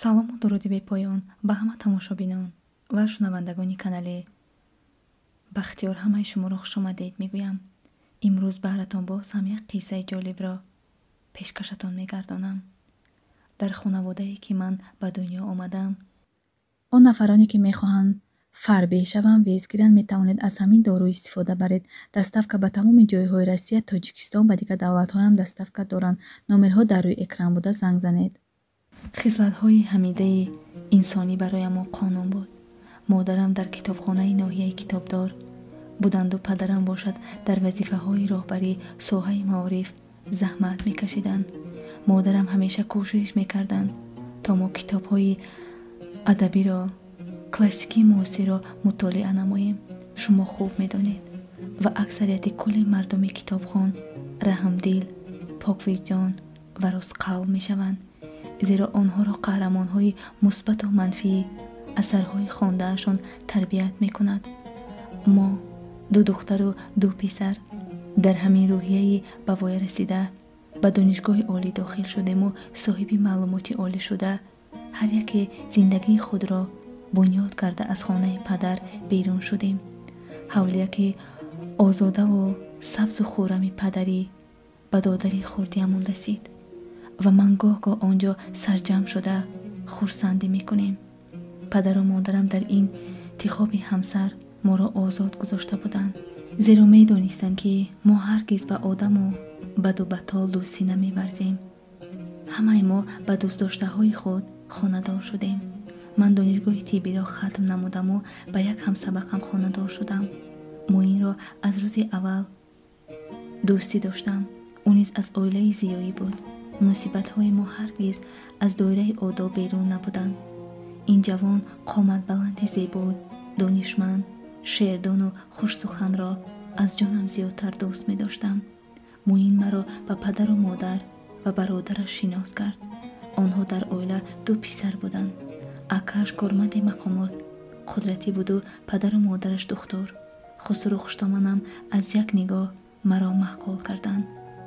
салому дуруди бепоён ба ҳама тамошобинон ва шунавандагони канале. Бахтиёр ҳамаи шуморо хушомадед мегӯям. Имрӯз баҳратон боз ҳам як қиссаи ҷолибро пешкашатон мегардонам. Дар хонаводае ки ман ба дунё омадам он нафароне ки мехоҳанд фарбеҳ шаванд вез гиранд метавонед аз ҳамин дору истифода баред. Доставка ба тамоми ҷойҳои россия тоҷикистон ба дигар давлатҳоям доставка доранд. Номерҳо дар рӯи экран буда занг занед خصلت‌های حمیده انسانی برای ما قانون بود. مادرم در کتابخانه ناحیه کتابدار بودند و پدرم باشد در وظیفه های راهبری معارف زحمت میکشیدند. مادرم همیشه کوشش می‌کردند تا ما کتاب های ادبی را کلاسیکی موسی را مطالعه نماییم. شما خوب می‌دانید و اکثریت کل مردم کتابخان رحمدل پاک وجدان و راست قلب می‌شوند. زیرا آنها را قهرمانهای مثبت و منفی اثرهای خواندهشان تربیت می کند ما دو دختر و دو پسر در همین روحیه بوای وای رسیده به دانشگاه عالی داخل شدیم و صاحب معلومات عالی شده. هر یک زندگی خود را بنیاد کرده از خانه پدر بیرون شدیم. حول که آزاده و سبز و خورم پدری به دادری خوردیمون رسید. Падар берун шудем ҳавлияки озодаву сабзу хӯрами падарӣ ба додари хурдиамон расид ва ман гоҳ-гоҳ он ҷо сарҷамъ шуда хурсандӣ мекунем падару модарам дар ин тихоби ҳамсар моро озод гузошта буданд зеро медонистанд ки мо ҳаргиз ба одаму баду батол дӯстӣ намеварзем ҳамаи мо ба дӯстдоштаҳои худ хонадор шудем ман донишгоҳи тиббиро хатм намудаму ба як ҳамсабақам хонадор шудам муинро аз рӯзи аввал дӯстӣ доштам ӯ низ аз оилаи зиёӣ буд муносибатҳои мо ҳаргиз аз доираи одоб берун набуданд. Ин ҷавон қоматбаланди зебо донишманд шеърдону хушсуханро аз ҷонам зиёдтар дӯст медоштам. Муин маро ба падару модар ва бародараш шинос кард. Онҳо дар оила ду писар буданд. Акааш корманди мақомот қудратӣ буду падару модараш духтур хусру хуштоманам аз як нигоҳ маро маҳқул карданд.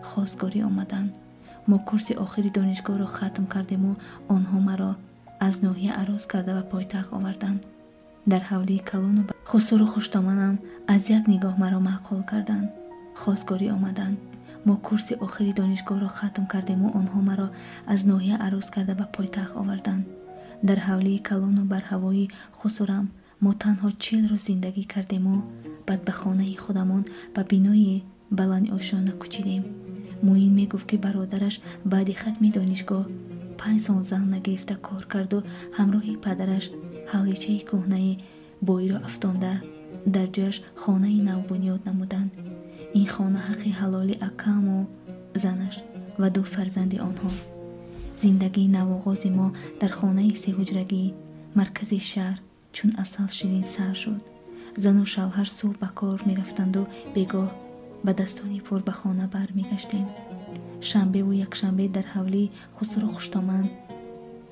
Хостгорӣ омаданд мо курси охири донишгоҳро хатм кардему онҳо маро аз ноҳия ароз карда ба пойтахт оварданд. Дар ҳавлии калону хусуру хуштоманам аз як нигоҳ маро маъқул карданд. Хостгорӣ омаданд. Мо курси охири донишгоҳро хатм кардему онҳо маро аз ноҳия ароз карда ба пойтахт оварданд. Дар ҳавлии калону барҳавои хусурам мо танҳо чил рӯз зиндагӣ кардему. Баъд ба хонаи худамон ба бинои баландошона кӯчидем муин мегуфт ки бародараш баъди хатми донишгоҳ панҷ сол зан нагирифта кор карду. Ҳамроҳи падараш ҳавличаи кӯҳнаи боиро афтонда дар ҷояш хонаи нав бунёд намуданд. Ин хона ҳаққи ҳалоли акаму занаш ва ду фарзанди онҳост. Зиндагии навоғози мо дар хонаи сеҳуҷрагӣ маркази шаҳр чун асал ширин сар шуд. Зану шавҳар субҳ ба кор мерафтанду бегоҳ бадастони пур ба хона бармегаштем шанбеву якшанбе дар ҳавлии хусру хуштоманд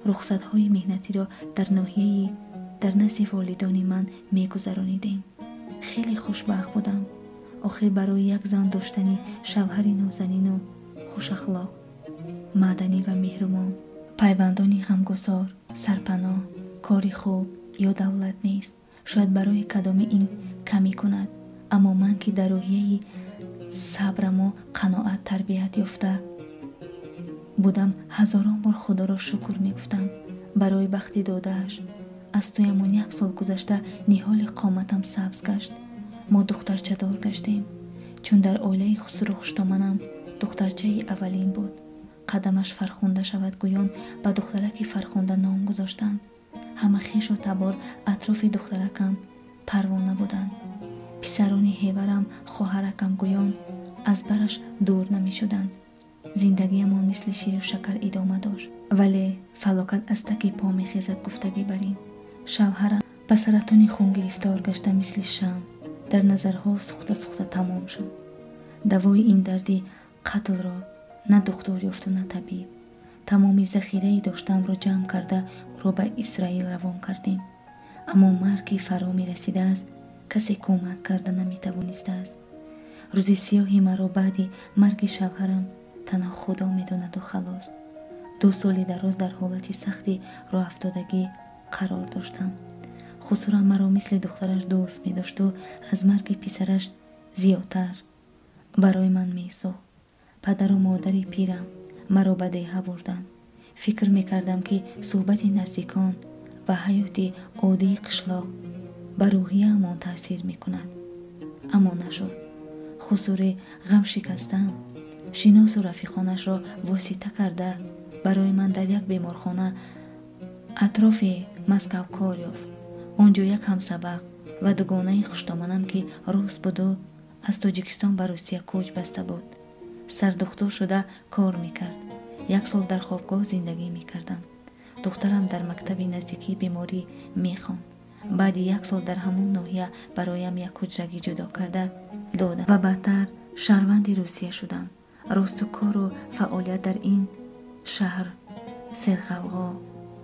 рухсатҳои меҳнатиро дар ноҳияи дар назди волидони ман мегузаронидем. Хеле хушбахт будам. Охир барои як зан доштани шавҳари нозанину хушахлоқ маъданӣ ва меҳрумон пайвандони ғамгузор сарпаноҳ кори хуб ё давлат нест. Шояд барои кадоми ин камӣ кунад аммо ман ки дар роҳияи сабраму қаноат тарбият ёфта будам ҳазорон бор худоро шукр мегуфтам барои бахти додааш аз туямон як сол гузашта ниҳоли қоматам сабз гашт мо духтарчадор гаштем чун дар оилаи хусру хуштоманам духтарчаи аввалин буд қадамаш фархонда шавад гӯён ба духтараки фархонда ном гузоштанд ҳама хешу табор атрофи духтаракам парвона буданд писарони ҳеварам хоҳаракам гӯён аз бараш дур намешуданд. Зиндагиамон мисли ширу шакар идома дошт. Вале фалокат аз таки по мехезад гуфтагӣ бар ин шавҳарам ба саратони хун гирифтор гашта мисли шам. Дар назарҳо сухта сухта тамом шуд. Давои ин дарди қатлро на духтур ёфту на табиб. Тамоми захираи доштамро ҷамъ карда ӯро ба исроил равон кардем. Аммо марги фаро мерасидааст касе кӯмак карда наметавонистааст рӯзи сиёҳи маро баъди марги шавҳарам танҳо худо медонаду халос. Ду соли дароз дар ҳолати сахти роҳафтодагӣ қарор доштам. Хусуран маро мисли духтараш дӯст медошту аз марги писараш зиёдтар. Барои ман месӯхт падару модари пирам маро ба деҳа бурданд фикр мекардам ки суҳбати наздикон ва ҳаёти оддии қишлоқ ба рӯҳияамон таъсир мекунад. Аммо нашуд хусури ғам шикастан шиносу рафиқонашро восита карда барои ман дар як беморхона атрофи маскав кор ёфт. Он ҷо як ҳамсабақ ва дугонаи хуштоманам ки рус буду аз тоҷикистон ба русия кӯч баста буд. Сардухтур шуда кор мекард. Як сол дар хобгоҳ зиндагӣ мекардам. Духтарам дар мактаби наздикии беморӣ мехонд баъди як сол дар ҳамон ноҳия бароям як ҳуҷрагӣ ҷудо карда додам ва баъдтар шаҳрванди русия шудам росту кору фаъолият дар ин шаҳр серғавғо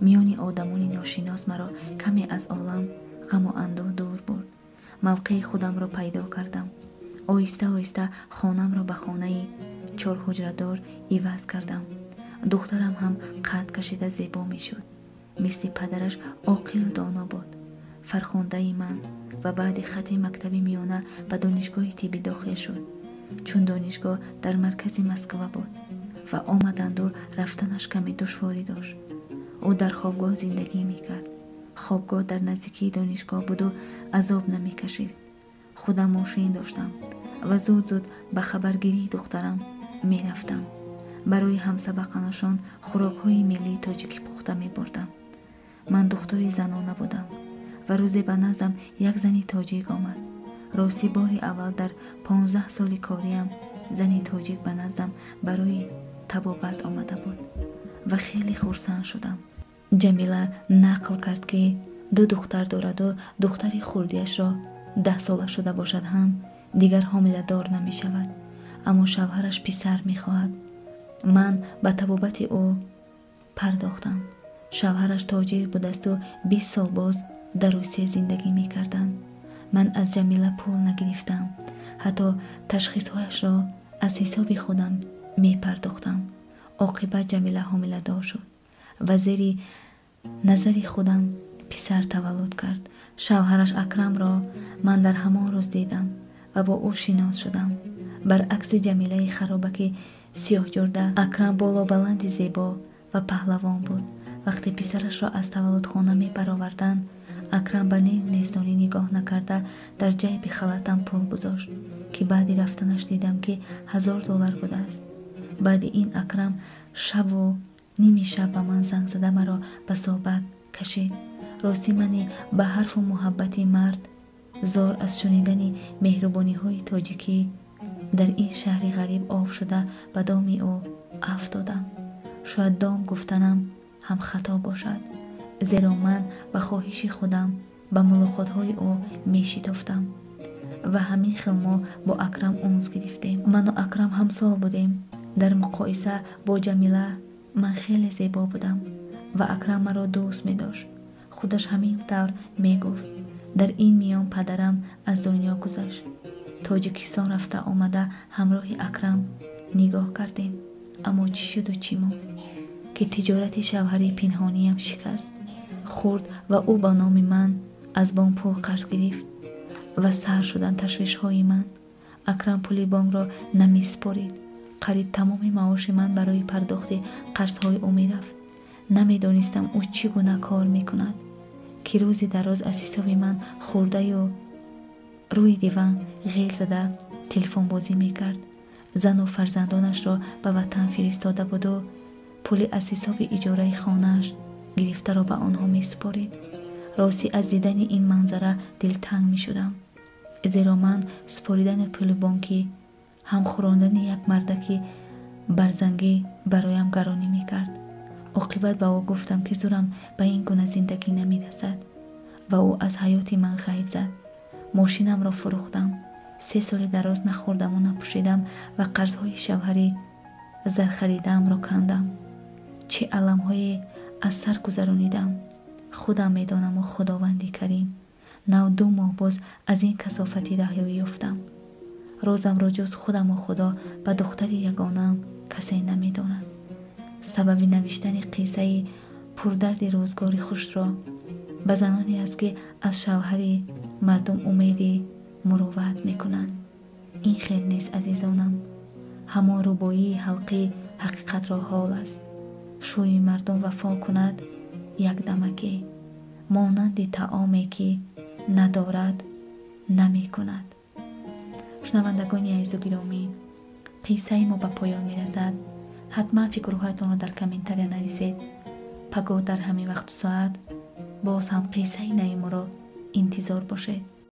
миёни одамони ношинос маро каме аз олам ғаму андӯҳ дур бурд. Мавқеи худамро пайдо кардам. Оҳиста оҳиста хонамро ба хонаи чорҳуҷрадор иваз кардам. Духтарам ҳам қад кашида зебо мешуд. Мисли падараш оқилу доно буд фархондаи ман ва баъди хати мактаби миёна ба донишгоҳи тиббӣ дохил шуд. Чун донишгоҳ дар маркази москва буд ва омаданду рафтанаш каме душворӣ дошт. Ӯ дар хобгоҳ зиндагӣ мекард. Хобгоҳ дар наздикии донишгоҳ буду азоб намекашид. Худам мошин доштам ва зуд зуд ба хабаргирии духтарам мерафтам. Барои ҳамсабақанашон хӯрокҳои миллии тоҷикӣ пухта мебурдам. Ман духтури занона будам ва рӯзе ба наздам як зани тоҷик омад ростӣ бори аввал дар понздаҳ соли кориам зани тоҷик ба наздам барои табобат омада буд ва хеле хурсанд шудам ҷамила нақл кард ки ду духтар дораду духтари хурдиашро даҳ сола шуда бошад ҳам дигар ҳомиладор намешавад аммо шавҳараш писар мехоҳад ман ба табобати ӯ пардохтам шавҳараш тоҷир будасту бист сол боз дар русия зиндагӣ мекарданд. Ман аз ҷамила пул нагирифтам. Ҳатто ташхисҳояшро аз ҳисоби худам мепардохтам. Оқибат ҷамила ҳомиладор шуд. Ва зери назари худам писар таваллуд кард. Шавҳараш акрамро ман дар ҳамон рӯз дидам ва бо ӯ шинос шудам. Баръакси ҷамилаи харобаки сиёҳҷурда акрам болобаланди зебо ва паҳлавон буд. Вақте писарашро аз таваллудхона мебароварданд акрам ба нею нестонӣ нигоҳ накарда дар ҷайби халатам пул гузошт ки баъди рафтанаш дидам ки ҳазор доллар будааст. Баъди ин акрам шабу ними шаб ба ман занг зада маро ба суҳбат кашид. Ростӣ мане ба ҳарфу муҳаббати мард зор аз шунидани меҳрубониҳои тоҷикӣ дар ин шаҳри ғариб об шуда ба доми ӯ афтодам. Шояд дом гуфтанам ҳам хато бошад зеро ман ба хоҳиши худам ба мулоқотҳои ӯ мешитофтам ва ҳамин хел мо бо акрам унс гирифтем. Ману акрам ҳамсол будем. Дар муқоиса бо ҷамила ман хеле зебо будам ва акрам маро дӯст медошт. Худаш ҳамин тавр мегуфт. Дар ин миён падарам аз дунё гузашт. Тоҷикистон рафта омада ҳамроҳи акрам нигоҳ кардем аммо чӣ шуду чӣ мон ки тиҷорати шавҳари пинҳониям шикаст хурд ва ӯ ба номи ман аз бом пул қарз гирифт ва сар шуданд ташвишҳои ман акрам пули бомро намеспорид қариб тамоми маоши ман барои пардохти қарзҳои ӯ мерафт намедонистам ӯ чӣ гуна кор мекунад ки рӯзи дароз аз ҳисоби ман хӯрдаю рӯи диван ғел зада телефонбозӣ мекард зану фарзандонашро ба ватан фиристода буду пули аз ҳисоби иҷораи хонааш гирифтаро ба онҳо месупорид ростӣ аз дидани ин манзара дилтанг мешудам зеро ман супоридани пули бонкӣ ҳам хӯрондани як мардаки барзангӣ бароям гаронӣ мекард оқибат ба ӯ гуфтам ки зурам ба ин гуна зиндагӣ намерасад ва ӯ аз ҳаёти ман ғайб зад мошинамро фурӯхтам се соли дароз нахӯрдаму چه علم های از سر گذرانیدم. خودم می‌دانم و خداوندی کریم. نو دو ماه باز از این کسافتی رهایی یافتم. روزم را جز خودم و خدا و دختر یگانم کسی نمی‌داند. سبب نوشتن قیصه پردرد روزگاری خوش را به زنانی است که از شوهر مردم امیدی مروت می‌کنند. این خیر نیست عزیزانم. همان روبایی حلقه حقیقت را حال است. Шӯи мардум вафо кунад якдамаке монанди таоме ки надорад намекунад. Шунавандагони азизу гиромӣ қиссаи мо ба поён мерасад. Ҳатман фикрҳоятонро дар комментария нависед. Пагоҳ дар ҳамин вақту соат боз ҳам қиссаи нави моро интизор бошед